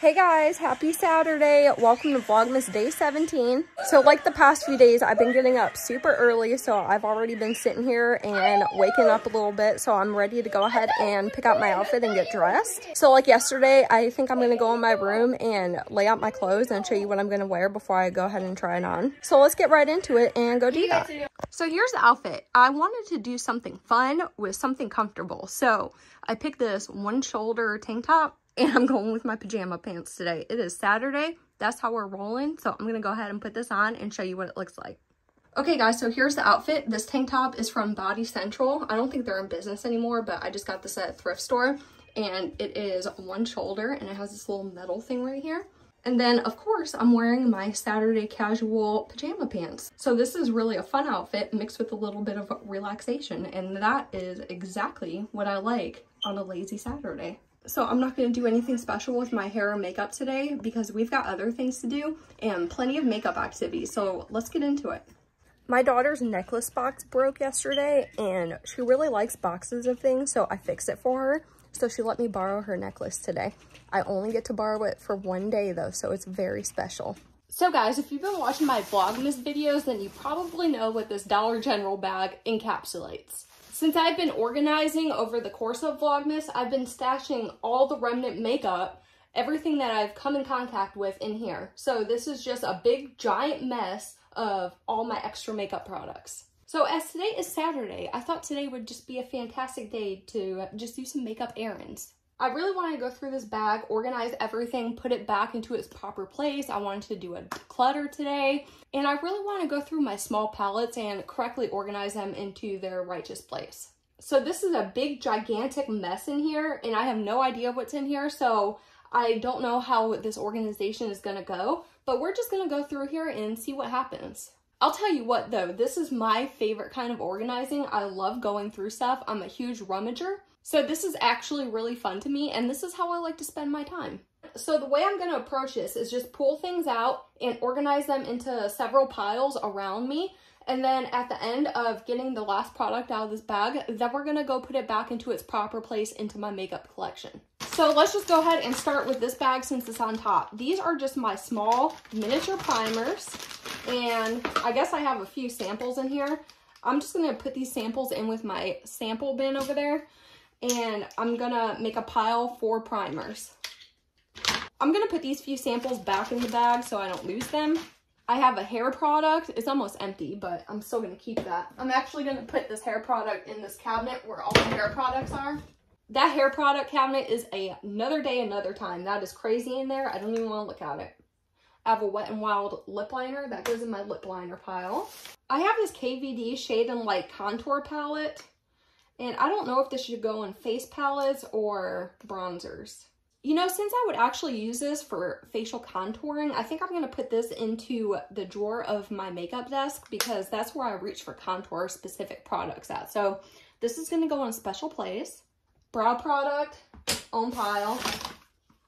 Hey guys, happy Saturday. Welcome to Vlogmas Day 17. So like the past few days, I've been getting up super early, so I've already been sitting here and waking up a little bit, so I'm ready to go ahead and pick out my outfit and get dressed. So like yesterday, I think I'm gonna go in my room and lay out my clothes and show you what I'm gonna wear before I go ahead and try it on. So let's get right into it and go do that. So here's the outfit. I wanted to do something fun with something comfortable. So I picked this one shoulder tank top and I'm going with my pajama pants today. It is Saturday. That's how we're rolling. So I'm going to go ahead and put this on and show you what it looks like. Okay guys, so here's the outfit. This tank top is from Body Central. I don't think they're in business anymore, but I just got this at thrift store and it is one shoulder and it has this little metal thing right here. And then of course I'm wearing my Saturday casual pajama pants. So this is really a fun outfit mixed with a little bit of relaxation and that is exactly what I like on a lazy Saturday. So I'm not going to do anything special with my hair or makeup today because we've got other things to do and plenty of makeup activities. So let's get into it. My daughter's necklace box broke yesterday and she really likes boxes of things. So I fixed it for her. So she let me borrow her necklace today. I only get to borrow it for one day though. So it's very special. So guys, if you've been watching my Vlogmas videos, then you probably know what this Dollar General bag encapsulates. Since I've been organizing over the course of Vlogmas, I've been stashing all the remnant makeup, everything that I've come in contact with in here. So this is just a big giant mess of all my extra makeup products. So as today is Saturday, I thought today would just be a fantastic day to just do some makeup errands. I really want to go through this bag, organize everything, put it back into its proper place. I wanted to do a clutter today. And I really want to go through my small palettes and correctly organize them into their righteous place. So this is a big, gigantic mess in here, and I have no idea what's in here, so I don't know how this organization is going to go, but we're just going to go through here and see what happens. I'll tell you what though, this is my favorite kind of organizing. I love going through stuff. I'm a huge rummager. So this is actually really fun to me and this is how I like to spend my time. So the way I'm going to approach this is just pull things out and organize them into several piles around me. And then at the end of getting the last product out of this bag, then we're going to go put it back into its proper place into my makeup collection. So let's just go ahead and start with this bag since it's on top. These are just my small miniature primers. And I guess I have a few samples in here. I'm just going to put these samples in with my sample bin over there and I'm gonna make a pile for primers. I'm gonna put these few samples back in the bag so I don't lose them. I have a hair product. It's almost empty, but I'm still gonna keep that. I'm actually gonna put this hair product in this cabinet where all the hair products are. That hair product cabinet is a, another day, another time. That is crazy in there. I don't even wanna look at it. I have a Wet n Wild lip liner. That goes in my lip liner pile. I have this KVD Shade and Light Contour Palette. And I don't know if this should go in face palettes or bronzers. You know, since I would actually use this for facial contouring, I think I'm going to put this into the drawer of my makeup desk because that's where I reach for contour specific products at. So this is going to go in a special place. Brow product, own pile.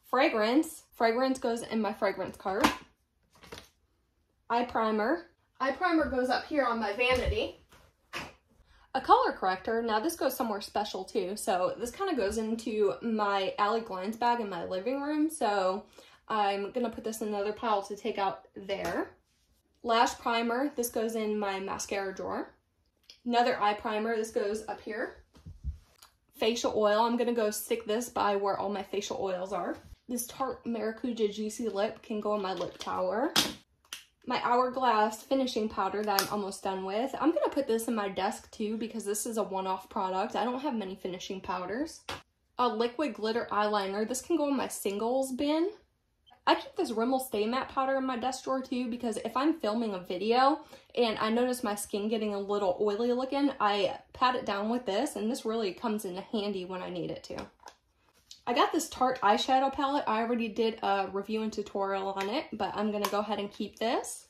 Fragrance. Fragrance goes in my fragrance cart. Eye primer. Eye primer goes up here on my vanity a color corrector. Now this goes somewhere special too. So this kind of goes into my Allie Glines bag in my living room. So I'm going to put this in another pile to take out there. Lash primer. This goes in my mascara drawer. Another eye primer. This goes up here. Facial oil. I'm going to go stick this by where all my facial oils are. This Tarte Maracuja Juicy Lip can go in my lip tower my Hourglass finishing powder that I'm almost done with. I'm going to put this in my desk too because this is a one-off product. I don't have many finishing powders. A liquid glitter eyeliner. This can go in my singles bin. I keep this Rimmel Stay Matte powder in my desk drawer too because if I'm filming a video and I notice my skin getting a little oily looking, I pat it down with this and this really comes in handy when I need it to. I got this Tarte eyeshadow palette. I already did a review and tutorial on it, but I'm going to go ahead and keep this.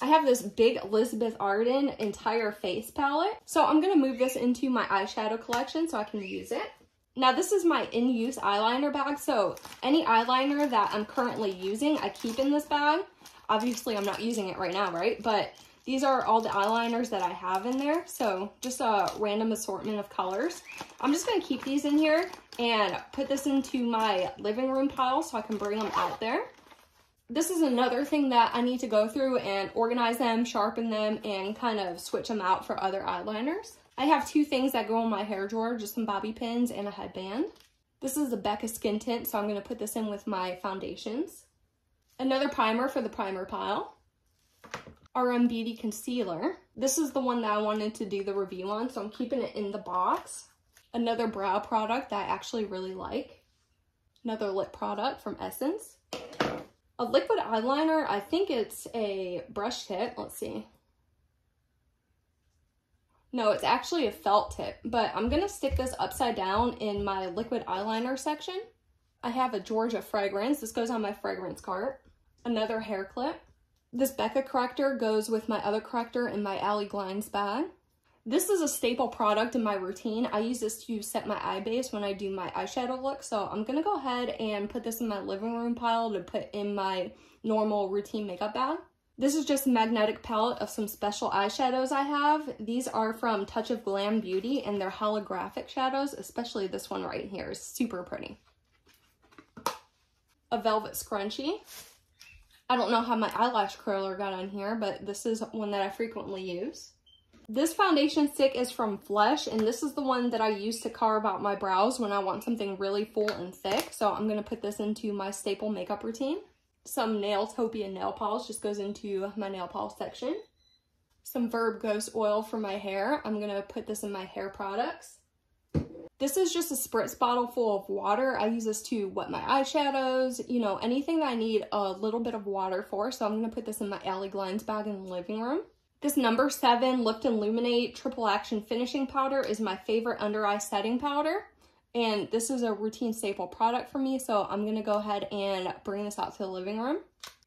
I have this big Elizabeth Arden entire face palette. So I'm going to move this into my eyeshadow collection so I can use it. Now this is my in-use eyeliner bag, so any eyeliner that I'm currently using, I keep in this bag. Obviously I'm not using it right now, right? But These are all the eyeliners that I have in there. So just a random assortment of colors. I'm just going to keep these in here and put this into my living room pile so I can bring them out there. This is another thing that I need to go through and organize them, sharpen them, and kind of switch them out for other eyeliners. I have two things that go in my hair drawer, just some bobby pins and a headband. This is the Becca Skin Tint, so I'm going to put this in with my foundations. Another primer for the primer pile. RM Beauty Concealer. This is the one that I wanted to do the review on, so I'm keeping it in the box. Another brow product that I actually really like. Another lip product from Essence. A liquid eyeliner, I think it's a brush tip. Let's see. No, it's actually a felt tip, but I'm going to stick this upside down in my liquid eyeliner section. I have a Georgia fragrance. This goes on my fragrance cart. Another hair clip. This Becca corrector goes with my other corrector in my Allie Glines bag. This is a staple product in my routine. I use this to set my eye base when I do my eyeshadow look. So I'm going to go ahead and put this in my living room pile to put in my normal routine makeup bag. This is just a magnetic palette of some special eyeshadows I have. These are from Touch of Glam Beauty and they're holographic shadows, especially this one right here is super pretty. A velvet scrunchie. I don't know how my eyelash curler got on here, but this is one that I frequently use. This foundation stick is from Flesh, and this is the one that I use to carve out my brows when I want something really full and thick. So I'm going to put this into my staple makeup routine some Nailtopia nail polish just goes into my nail polish section. Some Verb Ghost oil for my hair. I'm going to put this in my hair products. This is just a spritz bottle full of water. I use this to wet my eyeshadows, you know, anything that I need a little bit of water for. So I'm going to put this in my Allie Glines bag in the living room. This number seven Lift and Illuminate Triple Action Finishing Powder is my favorite under eye setting powder. And this is a routine staple product for me, so I'm going to go ahead and bring this out to the living room.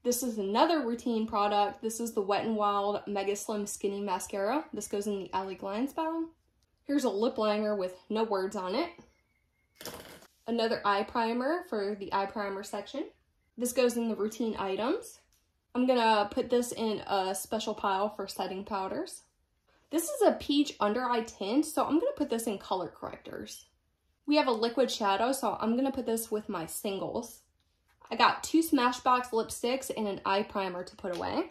This is another routine product. This is the Wet n Wild Mega Slim Skinny Mascara. This goes in the Allie Glines bag. Here's a lip liner with no words on it. Another eye primer for the eye primer section. This goes in the routine items. I'm gonna put this in a special pile for setting powders. This is a peach under eye tint, so I'm gonna put this in color correctors. We have a liquid shadow, so I'm to put this with my singles. I got two Smashbox lipsticks and an eye primer to put away.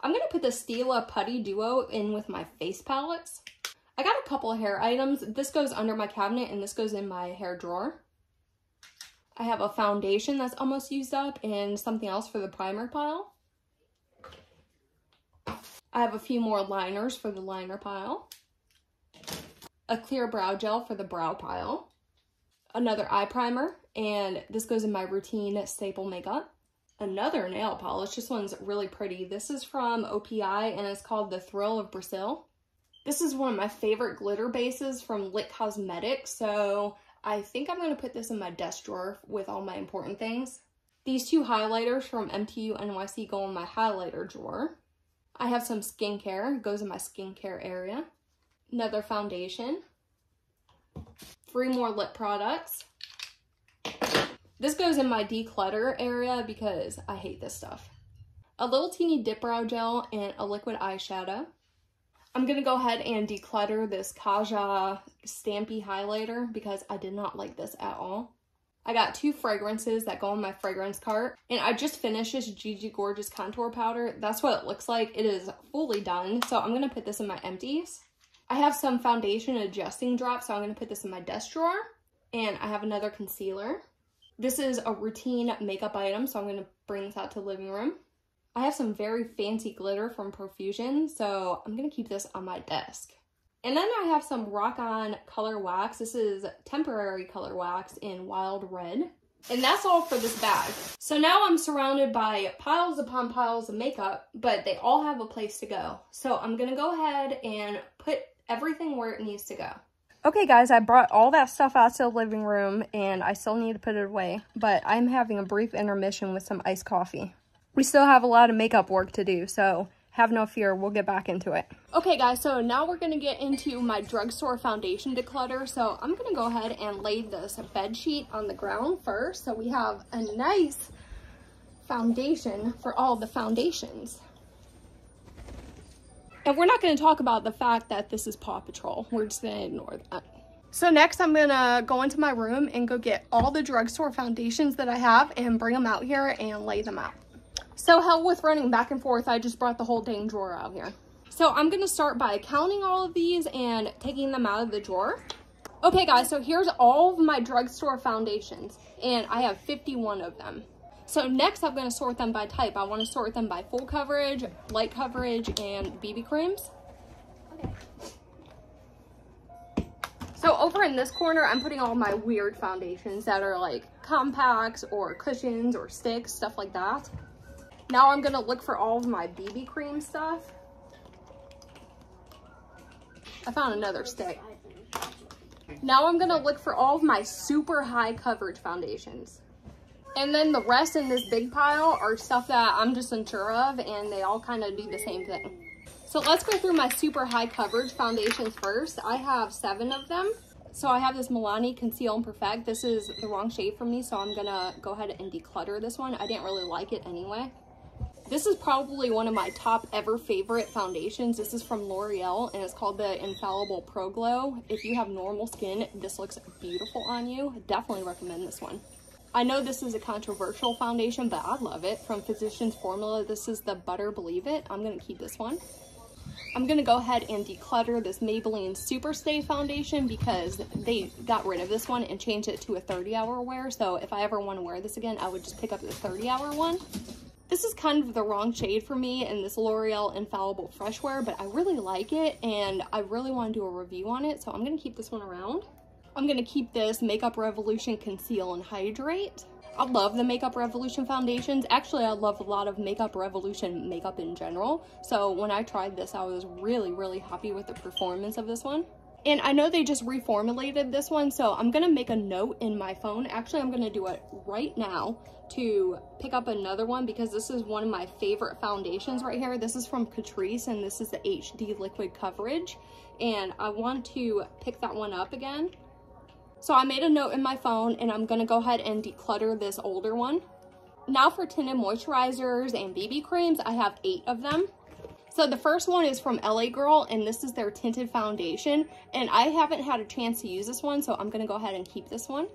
I'm to put the Stila Putty Duo in with my face palettes. I got a couple of hair items. This goes under my cabinet and this goes in my hair drawer. I have a foundation that's almost used up and something else for the primer pile. I have a few more liners for the liner pile. A clear brow gel for the brow pile another eye primer, and this goes in my routine staple makeup. Another nail polish. This one's really pretty. This is from OPI, and it's called The Thrill of Brazil. This is one of my favorite glitter bases from Lit Cosmetics, so I think I'm going to put this in my desk drawer with all my important things. These two highlighters from MTU NYC go in my highlighter drawer. I have some skincare, goes in my skincare area. Another foundation three more lip products. This goes in my declutter area because I hate this stuff. A little teeny dip brow gel and a liquid eyeshadow. I'm going to go ahead and declutter this Kaja Stampy highlighter because I did not like this at all. I got two fragrances that go in my fragrance cart. And I just finished this Gigi Gorgeous Contour Powder. That's what it looks like. It is fully done. So I'm going to put this in my empties. I have some foundation adjusting drops, so I'm going to put this in my desk drawer. And I have another concealer. This is a routine makeup item, so I'm going to bring this out to the living room. I have some very fancy glitter from Profusion, so I'm to keep this on my desk. And then I have some Rock On Color Wax. This is temporary color wax in Wild Red. And that's all for this bag. So now I'm surrounded by piles upon piles of makeup, but they all have a place to go. So I'm to go ahead and put everything where it needs to go. Okay guys, I brought all that stuff out to the living room and I still need to put it away, but I'm having a brief intermission with some iced coffee. We still have a lot of makeup work to do, so have no fear, we'll get back into it. Okay guys, so now we're gonna get into my drugstore foundation declutter. So I'm gonna go ahead and lay this bed sheet on the ground first. So we have a nice foundation for all the foundations. And we're not to talk about the fact that this is Paw Patrol. We're just to ignore that. So next I'm to go into my room and go get all the drugstore foundations that I have and bring them out here and lay them out. So hell with running back and forth, I just brought the whole dang drawer out here. So I'm to start by counting all of these and taking them out of the drawer. Okay guys, so here's all of my drugstore foundations and I have 51 of them. So next I'm to sort them by type. I want to sort them by full coverage, light coverage, and BB creams. Okay. So over in this corner, I'm putting all my weird foundations that are like compacts or cushions or sticks, stuff like that. Now I'm to look for all of my BB cream stuff. I found another stick. Now I'm to look for all of my super high coverage foundations. And then the rest in this big pile are stuff that I'm just unsure of and they all kind of do the same thing. So let's go through my super high coverage foundations first. I have seven of them. So I have this Milani Conceal and Perfect. This is the wrong shade for me, so I'm gonna go ahead and declutter this one. I didn't really like it anyway. This is probably one of my top ever favorite foundations. This is from L'Oreal and it's called the Infallible Pro Glow. If you have normal skin, this looks beautiful on you. Definitely recommend this one. I know this is a controversial foundation, but I love it. From Physicians Formula, this is the Butter Believe It. I'm going to keep this one. I'm going to go ahead and declutter this Maybelline Superstay foundation because they got rid of this one and changed it to a 30 hour wear. So if I ever want to wear this again, I would just pick up the 30 hour one. This is kind of the wrong shade for me in this L'Oreal Infallible Fresh Wear, but I really like it and I really want to do a review on it. So I'm going to keep this one around. I'm going to keep this Makeup Revolution Conceal and Hydrate. I love the Makeup Revolution foundations. Actually, I love a lot of Makeup Revolution makeup in general. So when I tried this, I was really, really happy with the performance of this one. And I know they just reformulated this one, so I'm gonna make a note in my phone. Actually, I'm gonna do it right now to pick up another one because this is one of my favorite foundations right here. This is from Catrice and this is the HD Liquid Coverage. And I want to pick that one up again so I made a note in my phone and I'm to go ahead and declutter this older one. Now for tinted moisturizers and BB creams, I have eight of them. So the first one is from LA Girl and this is their tinted foundation and I haven't had a chance to use this one so I'm to go ahead and keep this one.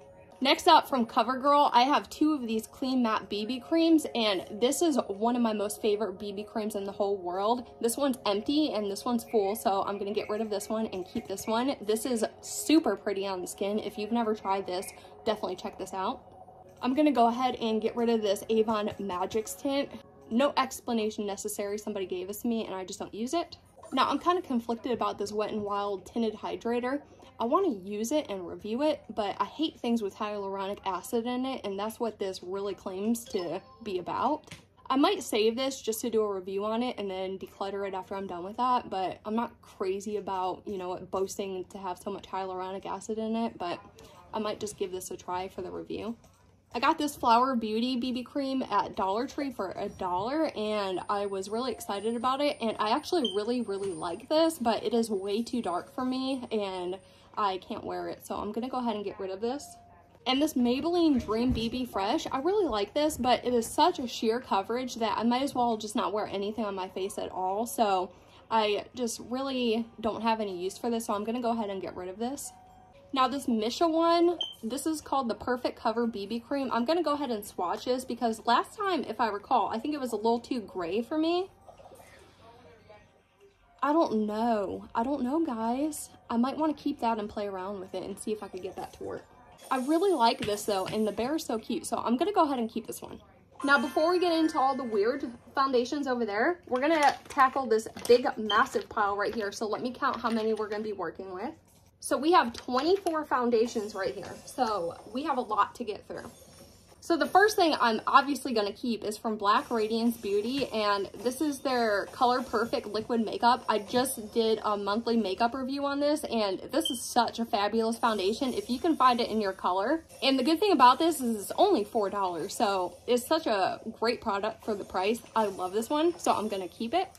Next up from CoverGirl, I have two of these Clean Matte BB creams, and this is one of my most favorite BB creams in the whole world. This one's empty, and this one's full, so I'm gonna get rid of this one and keep this one. This is super pretty on the skin. If you've never tried this, definitely check this out. I'm gonna go ahead and get rid of this Avon Magix tint. No explanation necessary, somebody gave to me, and I just don't use it. Now, I'm kind of conflicted about this Wet n Wild Tinted Hydrator. I want to use it and review it, but I hate things with hyaluronic acid in it, and that's what this really claims to be about. I might save this just to do a review on it and then declutter it after I'm done with that, but I'm not crazy about, you know, boasting to have so much hyaluronic acid in it, but I might just give this a try for the review. I got this Flower Beauty BB cream at Dollar Tree for a dollar and I was really excited about it and I actually really really like this but it is way too dark for me and I can't wear it. So I'm going to go ahead and get rid of this. And this Maybelline Dream BB Fresh, I really like this, but it is such a sheer coverage that I might as well just not wear anything on my face at all. So I just really don't have any use for this, so I'm going to go ahead and get rid of this. Now this Missha one, this is called the Perfect Cover BB Cream. I'm to go ahead and swatch this because last time, if I recall, I think it was a little too gray for me. I don't know. I don't know, guys. I might want to keep that and play around with it and see if I could get that to work. I really like this, though, and the bear is so cute, so I'm to go ahead and keep this one. Now, before we get into all the weird foundations over there, we're to tackle this big, massive pile right here. So let me count how many we're to be working with. So we have 24 foundations right here. So we have a lot to get through. So the first thing I'm obviously going to keep is from Black Radiance Beauty, and this is their Color Perfect Liquid Makeup. I just did a monthly makeup review on this, and this is such a fabulous foundation if you can find it in your color. And the good thing about this is it's only $4, so it's such a great product for the price. I love this one, so I'm going to keep it.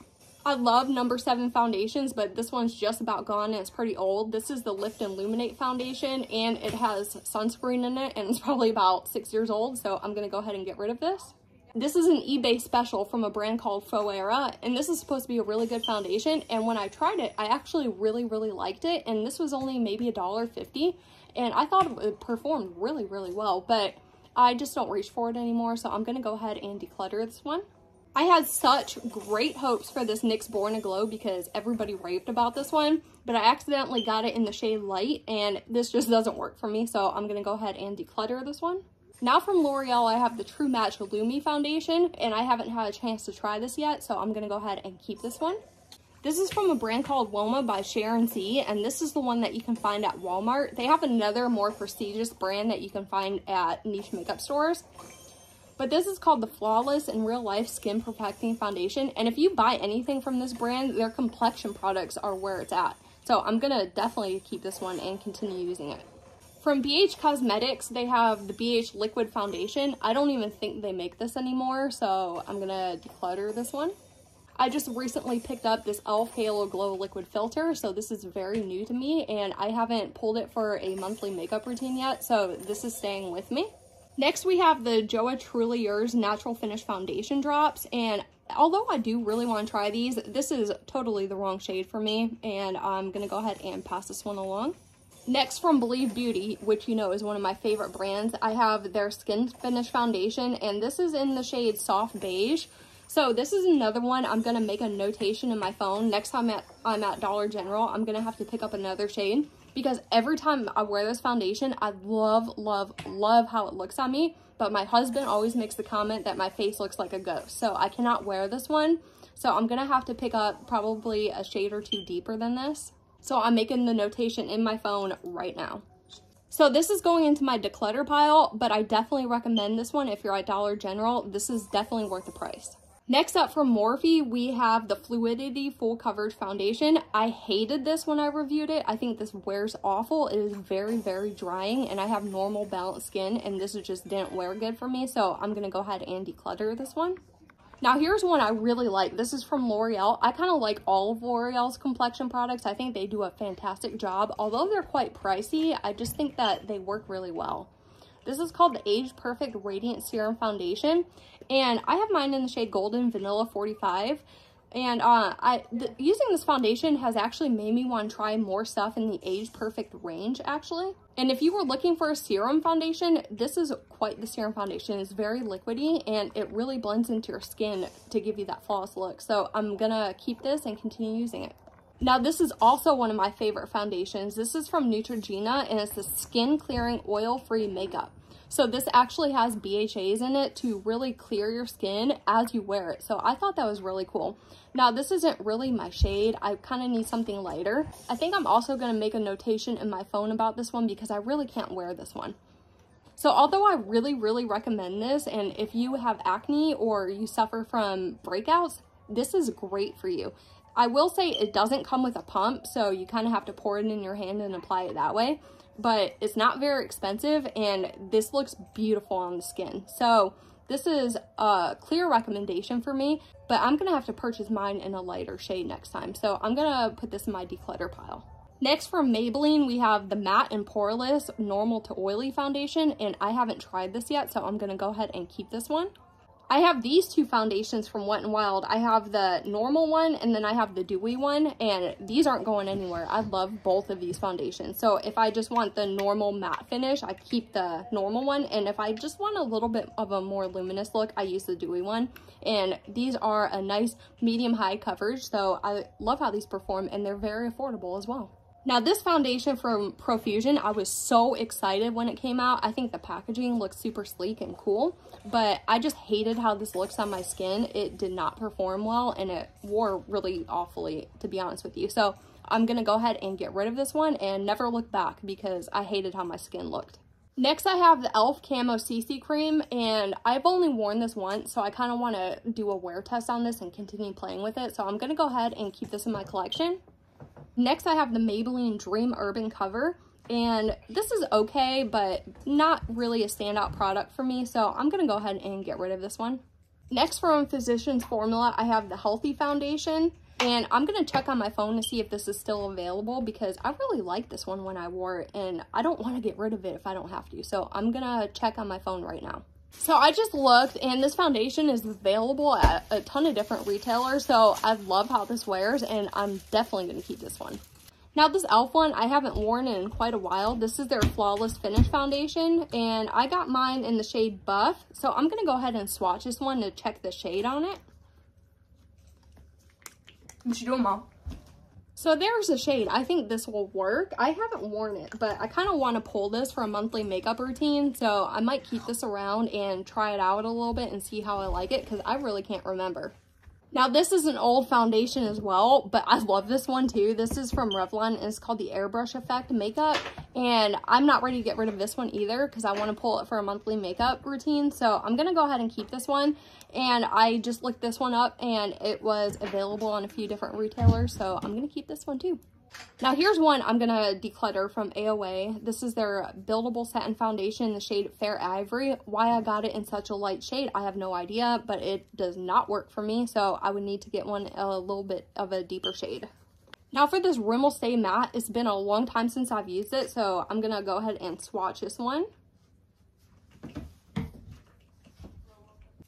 I love number seven foundations, but this one's just about gone and it's pretty old. This is the Lift and Illuminate foundation and it has sunscreen in it and it's probably about six years old. So I'm going to go ahead and get rid of this. This is an eBay special from a brand called Foera, and this is supposed to be a really good foundation. And when I tried it, I actually really, really liked it. And this was only maybe a dollar fifty, and I thought it performed really, really well. But I just don't reach for it anymore, so I'm gonna go ahead and declutter this one. I had such great hopes for this NYX Born Aglow because everybody raved about this one, but I accidentally got it in the shade light and this just doesn't work for me. So I'm to go ahead and declutter this one. Now from L'Oreal, I have the True Match Lumi Foundation and I haven't had a chance to try this yet. So I'm to go ahead and keep this one. This is from a brand called Woma by Sharon C. And this is the one that you can find at Walmart. They have another more prestigious brand that you can find at niche makeup stores. But this is called the Flawless and Real Life Skin Perfecting Foundation. And if you buy anything from this brand, their complexion products are where it's at. So I'm going to definitely keep this one and continue using it. From BH Cosmetics, they have the BH Liquid Foundation. I don't even think they make this anymore, so I'm to declutter this one. I just recently picked up this e.l.f. Halo Glow Liquid Filter, so this is very new to me, and I haven't pulled it for a monthly makeup routine yet, so this is staying with me. Next, we have the JOAH Truly Yours Natural Finish Foundation Drops. And although I do really want to try these, this is totally the wrong shade for me. And I'm going to go ahead and pass this one along. Next from Believe Beauty, which you know is one of my favorite brands, I have their Skin Finish Foundation. And this is in the shade Soft Beige. So this is another one. I'm going to make a notation in my phone. Next time at, I'm at Dollar General, I'm going to have to pick up another shade because every time I wear this foundation, I love, love, love how it looks on me. But my husband always makes the comment that my face looks like a ghost. So I cannot wear this one. So I'm going to have to pick up probably a shade or two deeper than this. So I'm making the notation in my phone right now. So this is going into my declutter pile, but I definitely recommend this one if you're at Dollar General. This is definitely worth the price. Next up from Morphe, we have the Fluidity Full Coverage Foundation. I hated this when I reviewed it. I think this wears awful. It is very, very drying, and I have normal balanced skin, and this just didn't wear good for me, so I'm going to go ahead and declutter this one. Now, here's one I really like. This is from L'Oreal. I kind of like all of L'Oreal's complexion products. I think they do a fantastic job. Although they're quite pricey, I just think that they work really well. This is called the Age Perfect Radiant Serum Foundation. And I have mine in the shade Golden Vanilla 45. And uh, I using this foundation has actually made me want to try more stuff in the Age Perfect range, actually. And if you were looking for a serum foundation, this is quite the serum foundation. It's very liquidy and it really blends into your skin to give you that flawless look. So I'm gonna keep this and continue using it. Now this is also one of my favorite foundations. This is from Neutrogena and it's the Skin Clearing Oil Free Makeup. So this actually has BHAs in it to really clear your skin as you wear it. So I thought that was really cool. Now this isn't really my shade. I kind of need something lighter. I think I'm also going to make a notation in my phone about this one because I really can't wear this one. So although I really, really recommend this, and if you have acne or you suffer from breakouts, this is great for you. I will say it doesn't come with a pump, so you kind of have to pour it in your hand and apply it that way. But it's not very expensive, and this looks beautiful on the skin. So this is a clear recommendation for me, but I'm to have to purchase mine in a lighter shade next time. So I'm to put this in my declutter pile. Next from Maybelline, we have the Matte and Poreless Normal to Oily Foundation, and I haven't tried this yet, so I'm to go ahead and keep this one. I have these two foundations from Wet n Wild. I have the normal one and then I have the dewy one and these aren't going anywhere. I love both of these foundations. So if I just want the normal matte finish, I keep the normal one. And if I just want a little bit of a more luminous look, I use the dewy one. And these are a nice medium high coverage. So I love how these perform and they're very affordable as well. Now this foundation from Profusion, I was so excited when it came out. I think the packaging looks super sleek and cool, but I just hated how this looks on my skin. It did not perform well and it wore really awfully, to be honest with you. So I'm gonna go ahead and get rid of this one and never look back because I hated how my skin looked. Next, I have the e.l.f. Camo CC Cream, and I've only worn this once, so I kind of want to do a wear test on this and continue playing with it. So I'm going to go ahead and keep this in my collection. Next, I have the Maybelline Dream Urban Cover. And this is okay, but not really a standout product for me. So I'm going to go ahead and get rid of this one. Next from Physicians Formula, I have the Healthy Foundation. And I'm going to check on my phone to see if this is still available because I really like this one when I wore it. And I don't want to get rid of it if I don't have to. So I'm going to check on my phone right now. So I just looked and this foundation is available at a ton of different retailers. So I love how this wears and I'm definitely going to keep this one. Now this e.l.f. one I haven't worn in quite a while. This is their Flawless Finish Foundation and I got mine in the shade Buff. So I'm going to go ahead and swatch this one to check the shade on it. What you doing, Mom? So there's a shade. I think this will work. I haven't worn it, but I kind of want to pull this for a monthly makeup routine. So I might keep this around and try it out a little bit and see how I like it because I really can't remember. Now this is an old foundation as well, but I love this one too. This is from Revlon and it's called the Airbrush Effect Makeup. And I'm not ready to get rid of this one either because I want to pull it for a monthly makeup routine. So I'm going to go ahead and keep this one. And I just looked this one up and it was available on a few different retailers. So I'm going to keep this one too. Now here's one I'm going to declutter from AOA. This is their Buildable Satin Foundation in the shade Fair Ivory. Why I got it in such a light shade, I have no idea, but it does not work for me, so I would need to get one a little bit of a deeper shade. Now for this Rimmel Stay Matte, it's been a long time since I've used it, so I'm going to go ahead and swatch this one.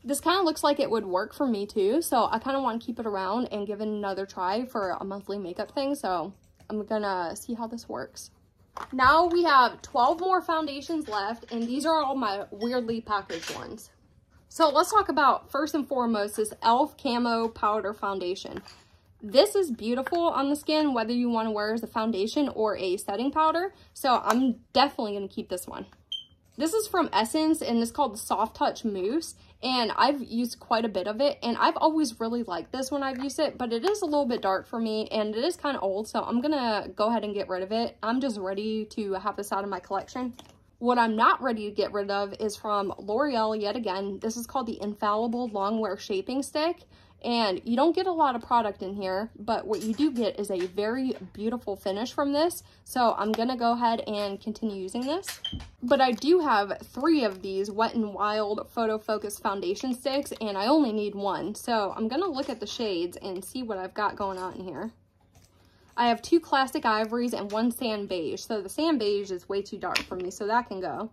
This kind of looks like it would work for me too, so I kind of want to keep it around and give it another try for a monthly makeup thing, so I'm gonna see how this works. Now we have 12 more foundations left, and these are all my weirdly packaged ones. So let's talk about, first and foremost, this e.l.f. Camo Powder Foundation. This is beautiful on the skin, whether you want to wear as a foundation or a setting powder. So I'm definitely going to keep this one. This is from Essence and it's called the Soft Touch Mousse and I've used quite a bit of it and I've always really liked this when I've used it but it is a little bit dark for me and it is kind of old so I'm gonna go ahead and get rid of it. I'm just ready to have this out of my collection. What I'm not ready to get rid of is from L'Oreal yet again. This is called the Infallible Longwear Shaping Stick and you don't get a lot of product in here, but what you do get is a very beautiful finish from this. So I'm gonna go ahead and continue using this. But I do have three of these Wet n Wild Photo Focus Foundation Sticks, and I only need one. So I'm gonna look at the shades and see what I've got going on in here. I have two classic ivories and one sand beige. So the sand beige is way too dark for me, so that can go.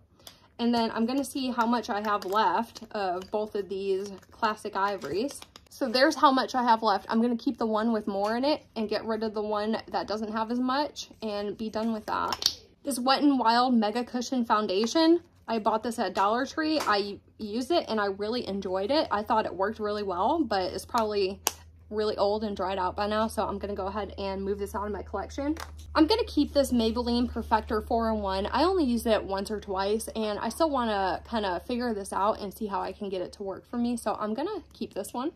And then I'm gonna see how much I have left of both of these classic ivories. So there's how much I have left. I'm going to keep the one with more in it and get rid of the one that doesn't have as much and be done with that. This Wet n Wild Mega Cushion Foundation. I bought this at Dollar Tree. I used it and I really enjoyed it. I thought it worked really well, but it's probably really old and dried out by now, so I'm gonna go ahead and move this out of my collection. I'm gonna keep this Maybelline Perfector 4-in-1. I only used it once or twice, and I still wanna kind of figure this out and see how I can get it to work for me, so I'm gonna keep this one.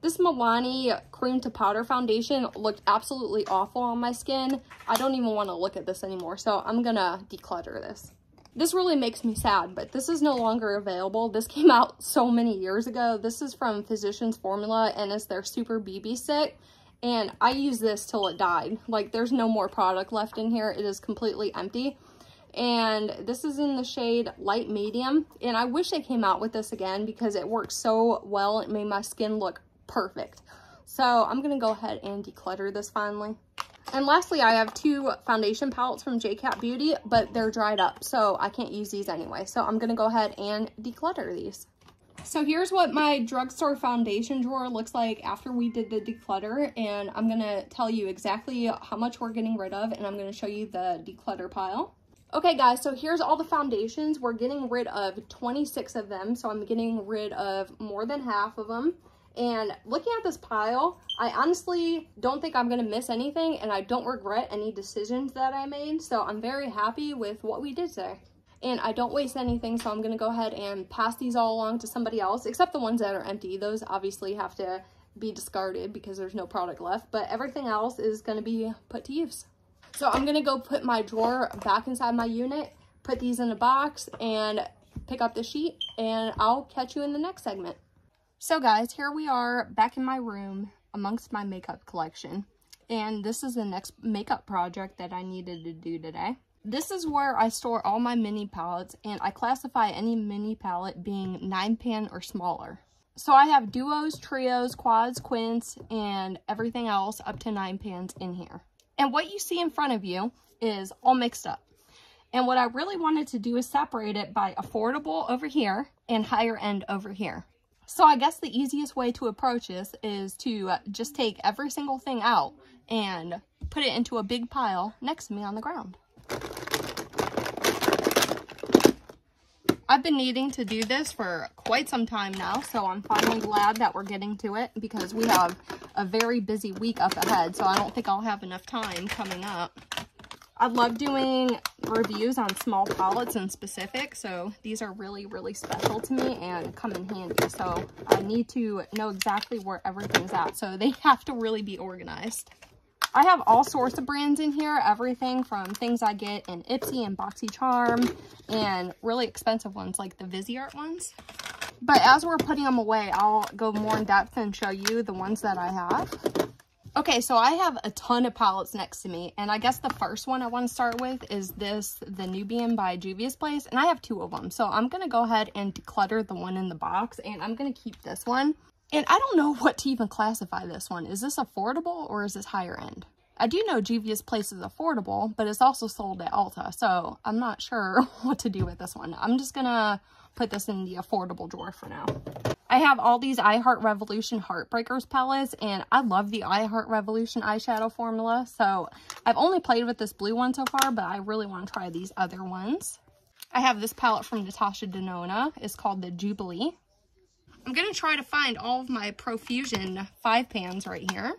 This Milani Cream to Powder Foundation looked absolutely awful on my skin. I don't even want to look at this anymore, so I'm gonna declutter this. This really makes me sad, but this is no longer available. This came out so many years ago. This is from Physicians Formula, and it's their Super BB Stick. And I used this till it died. Like, there's no more product left in here. It is completely empty and this is in the shade light medium and I wish they came out with this again because it works so well it made my skin look perfect. So I'm going to go ahead and declutter this finally. And lastly, I have two foundation palettes from JCat Beauty, but they're dried up, so I can't use these anyway. So I'm going to go ahead and declutter these. So here's what my drugstore foundation drawer looks like after we did the declutter, and I'm going to tell you exactly how much we're getting rid of, and I'm going to show you the declutter pile. Okay guys, so here's all the foundations. We're getting rid of 26 of them, so I'm getting rid of more than half of them. And looking at this pile, I honestly don't think I'm to miss anything and I don't regret any decisions that I made. So I'm very happy with what we did today. And I don't waste anything, so I'm to go ahead and pass these all along to somebody else, except the ones that are empty. Those obviously have to be discarded because there's no product left, but everything else is to be put to use. So I'm to go put my drawer back inside my unit, put these in a box, and pick up the sheet, and I'll catch you in the next segment. So guys, here we are back in my room amongst my makeup collection. And this is the next makeup project that I needed to do today. This is where I store all my mini palettes and I classify any mini palette being 9 pan or smaller. So I have duos, trios, quads, quints, and everything else up to 9 pans in here. And what you see in front of you is all mixed up. And what I really wanted to do is separate it by affordable over here and higher end over here. So I guess the easiest way to approach this is to uh, just take every single thing out and put it into a big pile next to me on the ground. I've been needing to do this for quite some time now, so I'm finally glad that we're getting to it because we have a very busy week up ahead, so I don't think I'll have enough time coming up. I love doing reviews on small palettes in specific, so these are really, really special to me and come in handy. So I need to know exactly where everything's at, so they have to really be organized. I have all sorts of brands in here, everything from things I get in Ipsy and BoxyCharm and really expensive ones like the Viseart ones. But as we're putting them away, I'll go more in depth and show you the ones that I have. Okay, so I have a ton of palettes next to me, and I guess the first one I want to start with is this, the Nubian by Juvia's Place, and I have two of them. So I'm going to go ahead and declutter the one in the box, and I'm going to keep this one. And I don't know what to even classify this one. Is this affordable or is this higher end? I do know Juvia's Place is affordable, but it's also sold at Ulta, so I'm not sure what to do with this one. I'm just going to put this in the affordable drawer for now. I have all these iHeart Revolution Heartbreakers palettes, and I love the iHeart Revolution eyeshadow formula. So I've only played with this blue one so far, but I really want to try these other ones. I have this palette from Natasha Denona. It's called the Jubilee. I'm going to try to find all of my Profusion 5 pans right here.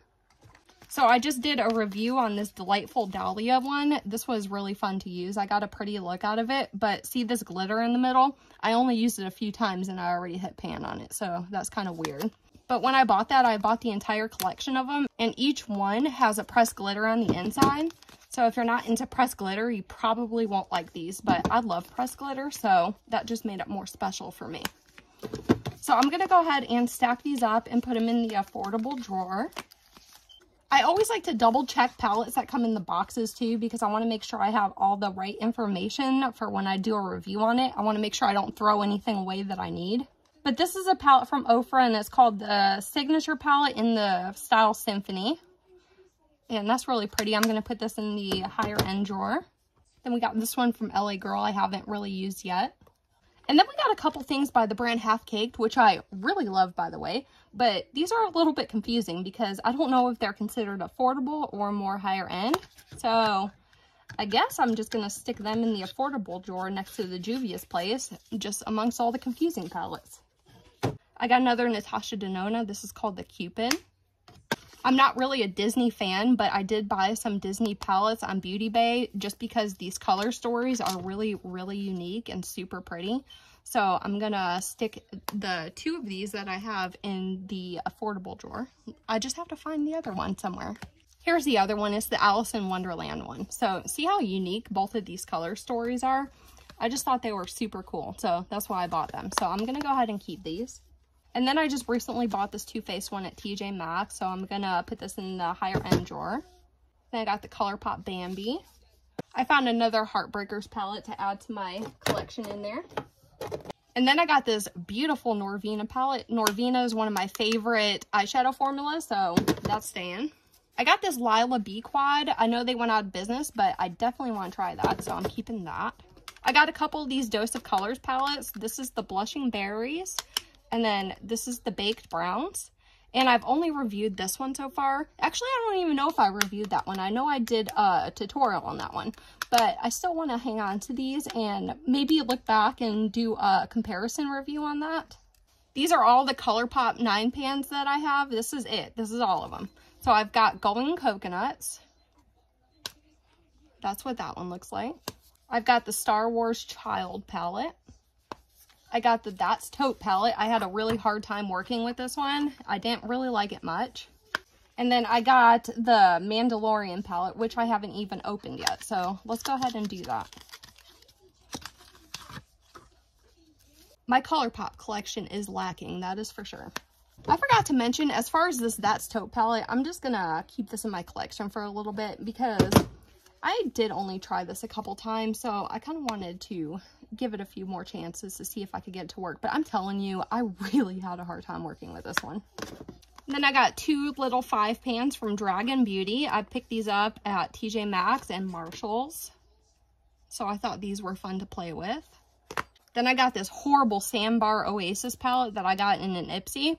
So I just did a review on this Delightful Dahlia one. This was really fun to use. I got a pretty look out of it, but see this glitter in the middle? I only used it a few times and I already hit pan on it, so that's kind of weird. But when I bought that, I bought the entire collection of them, and each one has a pressed glitter on the inside. So if you're not into pressed glitter, you probably won't like these, but I love pressed glitter, so that just made it more special for me. So I'm going to go ahead and stack these up and put them in the affordable drawer. I always like to double check palettes that come in the boxes too because I want to make sure I have all the right information for when I do a review on it. I want to make sure I don't throw anything away that I need. But this is a palette from Ofra and it's called the Signature Palette in the style Symphony. And that's really pretty. I'm going to put this in the higher end drawer. Then we got this one from LA Girl I haven't really used yet. And then we got a couple things by the brand Half Caked, which I really love, by the way. But these are a little bit confusing because I don't know if they're considered affordable or more higher end. So I guess I'm just going to stick them in the affordable drawer next to the Juvia's Place, just amongst all the confusing palettes. I got another Natasha Denona. This is called the Cupid. I'm not really a Disney fan, but I did buy some Disney palettes on Beauty Bay just because these color stories are really, really unique and super pretty. So I'm going to stick the two of these that I have in the affordable drawer. I just have to find the other one somewhere. Here's the other one. It's the Alice in Wonderland one. So see how unique both of these color stories are? I just thought they were super cool. So that's why I bought them. So I'm going to go ahead and keep these. And then I just recently bought this Too Faced one at TJ Maxx, so I'm going to put this in the higher end drawer. Then I got the ColourPop Bambi. I found another Heartbreakers palette to add to my collection in there. And then I got this beautiful Norvina palette. Norvina is one of my favorite eyeshadow formulas, so that's staying. I got this Lilah B Quad. I know they went out of business, but I definitely want to try that, so I'm keeping that. I got a couple of these Dose of Colors palettes. This is the Blushing Berries. And then this is the Baked Browns. And I've only reviewed this one so far. Actually, I don't even know if I reviewed that one. I know I did uh, a tutorial on that one. But I still want to hang on to these and maybe look back and do a comparison review on that. These are all the ColourPop 9 pans that I have. This is it. This is all of them. So I've got Golden Coconuts. That's what that one looks like. I've got the Star Wars Child palette. I got the That's Taupe palette. I had a really hard time working with this one. I didn't really like it much. And then I got the Mandalorian palette, which I haven't even opened yet. So let's go ahead and do that. My ColourPop collection is lacking, that is for sure. I forgot to mention, as far as this That's Taupe palette, I'm just going to keep this in my collection for a little bit because I did only try this a couple times, so I kind of wanted to give it a few more chances to see if I could get it to work. But I'm telling you, I really had a hard time working with this one. then I got two little five pans from Dragon Beauty. I picked these up at TJ Maxx and Marshall's. So I thought these were fun to play with. Then I got this horrible Sandbar Oasis palette that I got in an Ipsy.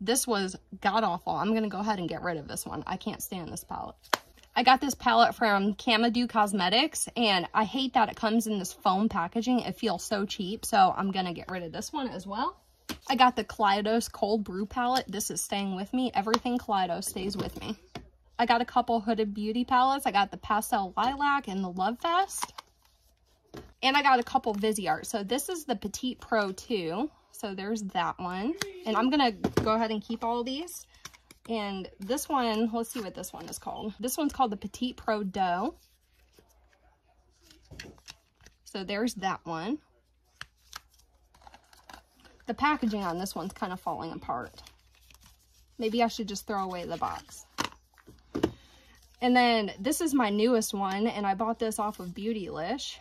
This was god-awful. I'm going to go ahead and get rid of this one. I can't stand this palette. I got this palette from Kamadou Cosmetics, and I hate that it comes in this foam packaging. It feels so cheap, so I'm going to get rid of this one as well. I got the Kaleidos Cold Brew palette. This is staying with me. Everything Kaleidos stays with me. I got a couple Hooded Beauty palettes. I got the Pastel Lilac and the Love Fest. And I got a couple Viseart. So this is the Petite Pro 2. So there's that one. And I'm going to go ahead and keep all these. And this one, let's see what this one is called. This one's called the Petite Pro Dough. So there's that one. The packaging on this one's kind of falling apart. Maybe I should just throw away the box. And then this is my newest one, and I bought this off of Beautylish.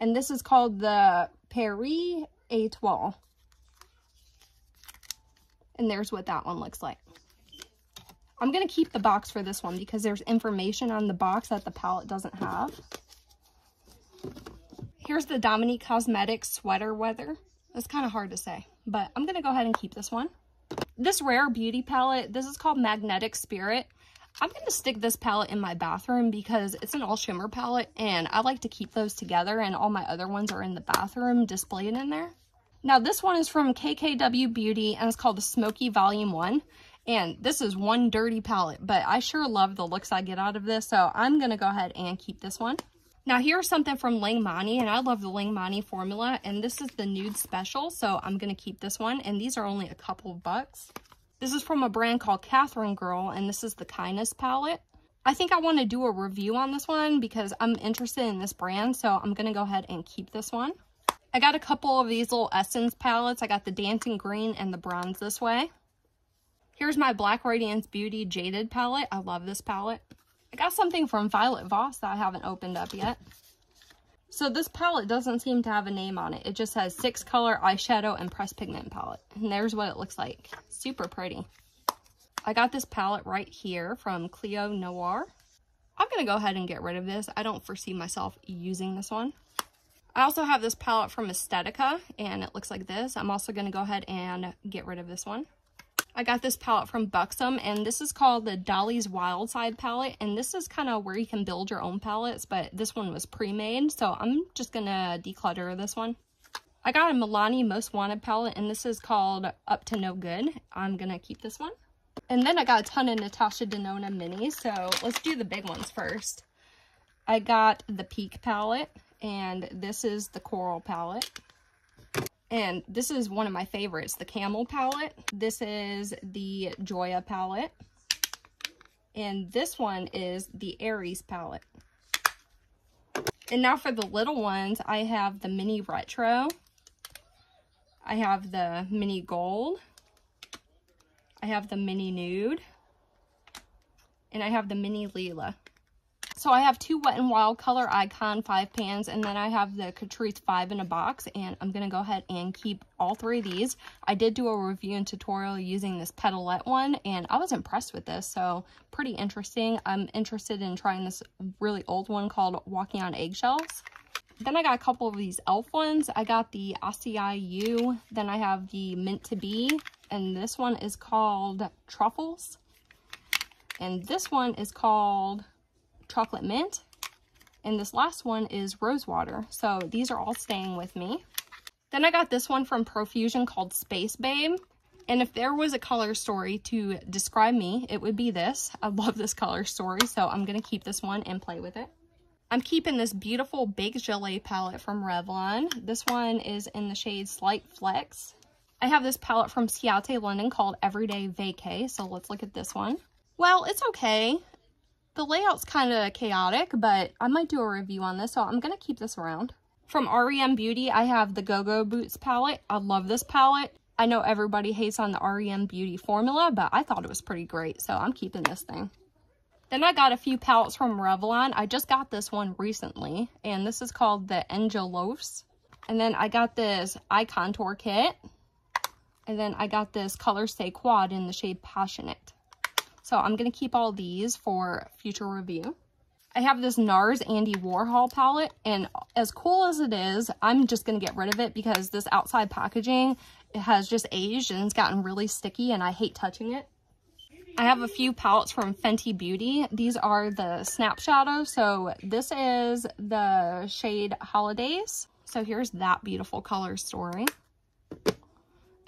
And this is called the Paris Etoile. And there's what that one looks like. I'm going to keep the box for this one because there's information on the box that the palette doesn't have. Here's the Dominique Cosmetics Sweater Weather. It's kind of hard to say, but I'm going to go ahead and keep this one. This Rare Beauty palette, this is called Magnetic Spirit. I'm going to stick this palette in my bathroom because it's an all shimmer palette and I like to keep those together and all my other ones are in the bathroom displayed in there. Now this one is from KKW Beauty and it's called the Smoky Volume 1. And this is one dirty palette, but I sure love the looks I get out of this, so I'm going to go ahead and keep this one. Now here's something from Lingmani, and I love the Lingmani formula, and this is the Nude Special, so I'm going to keep this one, and these are only a couple of bucks. This is from a brand called Catherine Girl, and this is the Kindness palette. I think I want to do a review on this one because I'm interested in this brand, so I'm going to go ahead and keep this one. I got a couple of these little Essence palettes. I got the Dancing Green and the Bronze this way. Here's my Black Radiance Beauty Jaded palette. I love this palette. I got something from Violet Voss that I haven't opened up yet. So this palette doesn't seem to have a name on it. It just has six color eyeshadow and pressed pigment palette. And there's what it looks like. Super pretty. I got this palette right here from Clio Noir. I'm going to go ahead and get rid of this. I don't foresee myself using this one. I also have this palette from Estetica and it looks like this. I'm also going to go ahead and get rid of this one. I got this palette from Buxom, and this is called the Dolly's Wild Side palette, and this is kind of where you can build your own palettes, but this one was pre-made, so I'm just going to declutter this one. I got a Milani Most Wanted palette, and this is called Up to No Good. I'm going to keep this one. And then I got a ton of Natasha Denona minis, so let's do the big ones first. I got the Peak palette, and this is the Coral palette. And this is one of my favorites, the Camel palette. This is the Joya palette. And this one is the Aries palette. And now for the little ones, I have the Mini Retro. I have the Mini Gold. I have the Mini Nude. And I have the Mini Lila. So I have two Wet n Wild Color Icon 5 pans, and then I have the Catrice 5 in a box, and I'm going to go ahead and keep all three of these. I did do a review and tutorial using this Petalette one, and I was impressed with this, so pretty interesting. I'm interested in trying this really old one called Walking on Eggshells. Then I got a couple of these e.l.f. ones. I got the Acai You, then I have the Mint to Be, and this one is called Truffles. And this one is called chocolate mint. And this last one is rose water. So these are all staying with me. Then I got this one from Profusion called Space Babe. And if there was a color story to describe me, it would be this. I love this color story, so I'm going to keep this one and play with it. I'm keeping this beautiful Big Gelée palette from Revlon. This one is in the shade Slight Flex. I have this palette from Ciate London called Everyday Vacay, so let's look at this one. Well, it's okay. The layout's kind of chaotic, but I might do a review on this, so I'm going to keep this around. From REM Beauty, I have the Go-Go Boots palette. I love this palette. I know everybody hates on the REM Beauty formula, but I thought it was pretty great, so I'm keeping this thing. Then I got a few palettes from Revlon. I just got this one recently, and this is called the Angelos. And then I got this eye contour kit. And then I got this Color Stay Quad in the shade Passionate. So I'm going to keep all these for future review. I have this NARS Andy Warhol palette, and as cool as it is, I'm just going to get rid of it because this outside packaging has just aged and it's gotten really sticky and I hate touching it. I have a few palettes from Fenty Beauty. These are the Snap. So this is the shade Holidays. So here's that beautiful color story.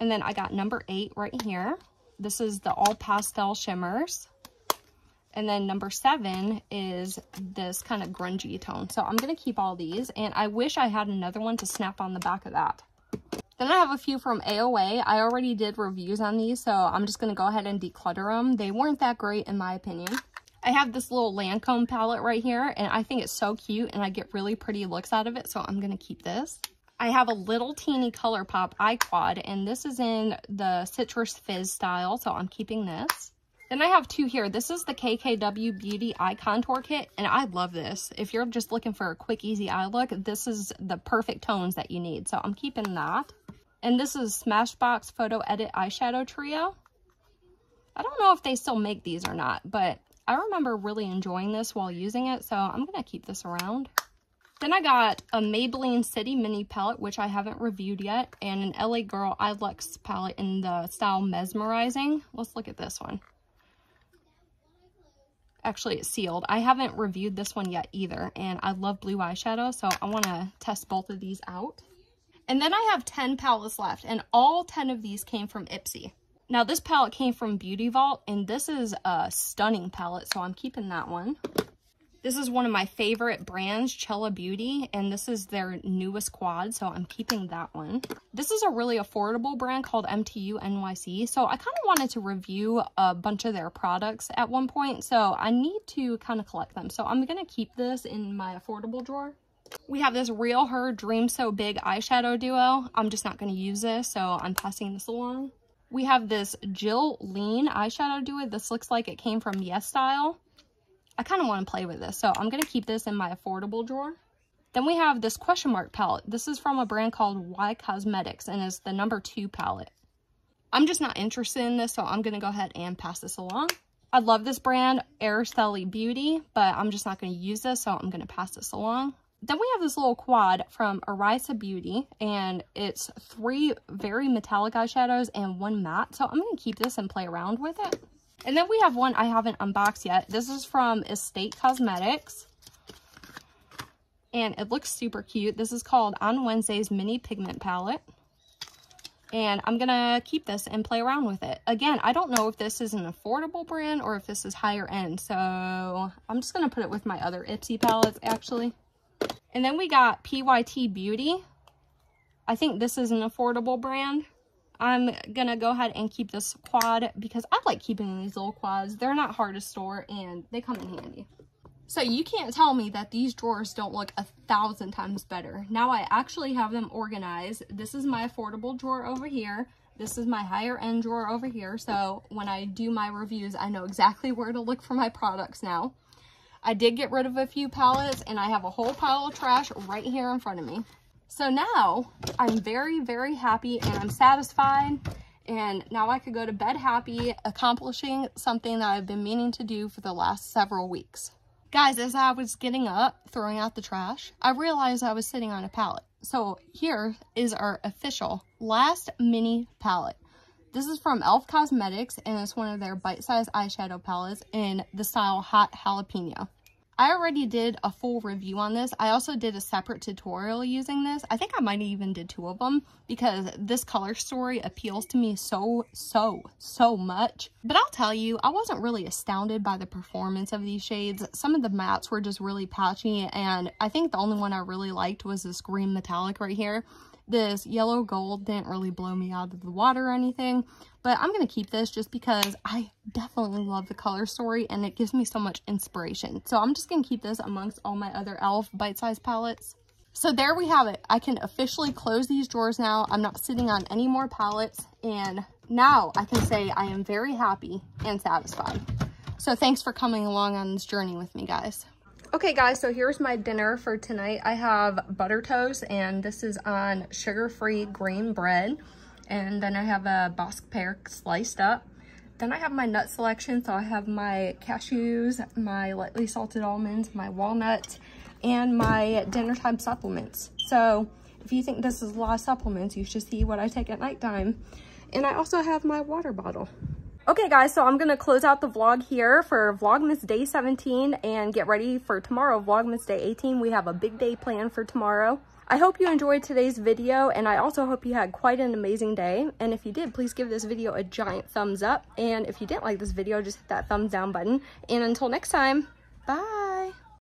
And then I got number eight right here. This is the All Pastel Shimmers. And then number seven is this kind of grungy tone. So I'm going to keep all these. And I wish I had another one to snap on the back of that. Then I have a few from AOA. I already did reviews on these, so I'm just going to go ahead and declutter them. They weren't that great in my opinion. I have this little Lancome palette right here, and I think it's so cute, and I get really pretty looks out of it, so I'm going to keep this. I have a little teeny ColourPop eye quad, and this is in the Citrus Fizz style, so I'm keeping this. Then I have two here. This is the KKW Beauty Eye Contour Kit, and I love this. If you're just looking for a quick, easy eye look, this is the perfect tones that you need, so I'm keeping that. And this is Smashbox Photo Edit Eyeshadow Trio. I don't know if they still make these or not, but I remember really enjoying this while using it, so I'm going to keep this around. Then I got a Maybelline City Mini Palette, which I haven't reviewed yet, and an LA Girl Luxe palette in the style Mesmerizing. Let's look at this one. Actually, it's sealed. I haven't reviewed this one yet either, and I love blue eyeshadow, so I want to test both of these out. And then I have 10 palettes left, and all 10 of these came from Ipsy. Now, this palette came from Beauty Vault, and this is a stunning palette, so I'm keeping that one. This is one of my favorite brands, Cella Beauty, and this is their newest quad, so I'm keeping that one. This is a really affordable brand called MTU NYC, so I kind of wanted to review a bunch of their products at one point, so I need to kind of collect them. So I'm going to keep this in my affordable drawer. We have this Real Her Dream So Big eyeshadow duo. I'm just not going to use this, so I'm passing this along. We have this Jill Leen eyeshadow duo. This looks like it came from Yes Style. I kind of want to play with this, so I'm going to keep this in my affordable drawer. Then we have this question mark palette. This is from a brand called Y Cosmetics, and is the number two palette. I'm just not interested in this, so I'm going to go ahead and pass this along. I love this brand, Araceli Beauty, but I'm just not going to use this, so I'm going to pass this along then we have this little quad from Arisa Beauty, and it's three very metallic eyeshadows and one matte. So I'm going to keep this and play around with it. And then we have one I haven't unboxed yet. This is from Estate Cosmetics. And it looks super cute. This is called On Wednesday's Mini Pigment Palette. And I'm going to keep this and play around with it. Again, I don't know if this is an affordable brand or if this is higher end. So I'm just going to put it with my other Ipsy palettes, actually. And then we got PYT Beauty. I think this is an affordable brand. I'm going to go ahead and keep this quad because I like keeping these little quads. They're not hard to store and they come in handy. So you can't tell me that these drawers don't look a thousand times better. Now I actually have them organized. This is my affordable drawer over here. This is my higher end drawer over here. So when I do my reviews, I know exactly where to look for my products now. I did get rid of a few palettes and I have a whole pile of trash right here in front of me. So now I'm very, very happy and I'm satisfied. And now I could go to bed happy, accomplishing something that I've been meaning to do for the last several weeks. Guys, as I was getting up, throwing out the trash, I realized I was sitting on a palette. So here is our official last mini palette. This is from e.l.f. Cosmetics, and it's one of their bite-sized eyeshadow palettes in the style Hot Jalapeno. I already did a full review on this. I also did a separate tutorial using this. I think I might even did two of them because this color story appeals to me so, so, so much. But I'll tell you, I wasn't really astounded by the performance of these shades. Some of the mattes were just really patchy and I think the only one I really liked was this green metallic right here. This yellow gold didn't really blow me out of the water or anything, but I'm going to keep this just because I definitely love the color story and it gives me so much inspiration. So I'm just going to keep this amongst all my other e.l.f. bite-sized palettes. So there we have it. I can officially close these drawers now. I'm not sitting on any more palettes and now I can say I am very happy and satisfied. So thanks for coming along on this journey with me, guys. Okay guys, so here's my dinner for tonight. I have butter toast and this is on sugar-free green bread. And then I have a Bosc pear sliced up. Then I have my nut selection. So I have my cashews, my lightly salted almonds, my walnuts, and my dinner time supplements. So if you think this is a lot of supplements, you should see what I take at nighttime. And I also have my water bottle. Okay guys, so I'm gonna close out the vlog here for Vlogmas Day 17 and get ready for tomorrow, Vlogmas Day 18. We have a big day planned for tomorrow. I hope you enjoyed today's video and I also hope you had quite an amazing day. And if you did, please give this video a giant thumbs up. And if you didn't like this video, just hit that thumbs down button. And until next time, bye.